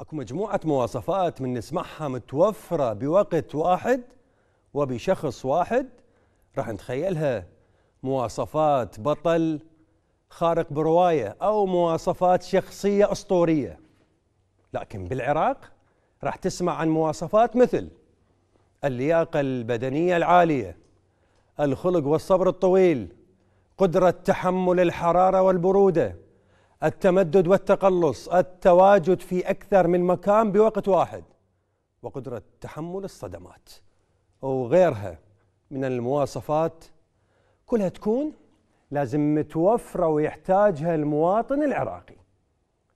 أكو مجموعة مواصفات من نسمعها متوفرة بوقت واحد وبشخص واحد. راح نتخيلها. مواصفات بطل خارق برواية أو مواصفات شخصية أسطورية. لكن بالعراق راح تسمع عن مواصفات مثل اللياقة البدنية العالية الخلق والصبر الطويل قدرة تحمل الحرارة والبرودة التمدد والتقلص التواجد في أكثر من مكان بوقت واحد وقدرة تحمل الصدمات. وغيرها من المواصفات كلها تكون لازم متوفرة ويحتاجها المواطن العراقي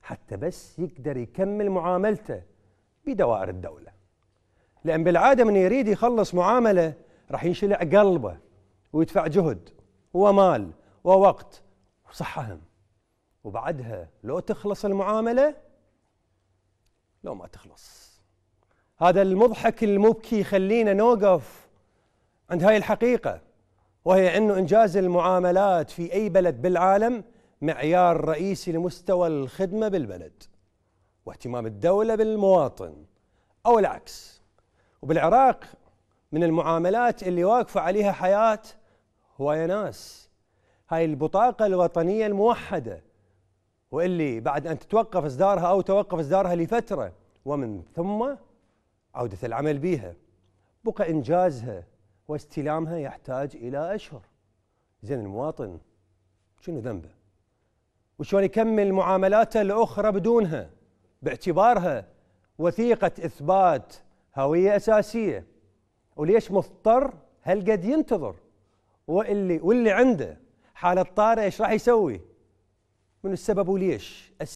حتى بس يقدر يكمل معاملته بدوائر الدولة. لأن بالعادة من يريد يخلص معاملة راح ينشلع قلبه ويدفع جهد ومال ووقت وصحة وبعدها لو تخلص المعاملة لو ما تخلص. هذا المضحك المبكي يخلينا نوقف عند هاي الحقيقة وهي أنه إنجاز المعاملات في أي بلد بالعالم معيار رئيسي لمستوى الخدمة بالبلد واهتمام الدولة بالمواطن أو العكس. وبالعراق من المعاملات اللي واقفة عليها حياة هو يا ناس. هاي البطاقة الوطنية الموحدة واللي بعد أن تتوقف إصدارها أو توقف إصدارها لفترة ومن ثم عودة العمل بها بقى إنجازها واستلامها يحتاج إلى أشهر. زين المواطن شنو ذنبه؟ وشلون يكمل معاملاته الأخرى بدونها؟ باعتبارها وثيقة إثبات هوية أساسية. وليش مضطر؟ هالقد ينتظر؟ واللي واللي عنده حالة طارئة إيش راح يسوي؟ من السبب وليش؟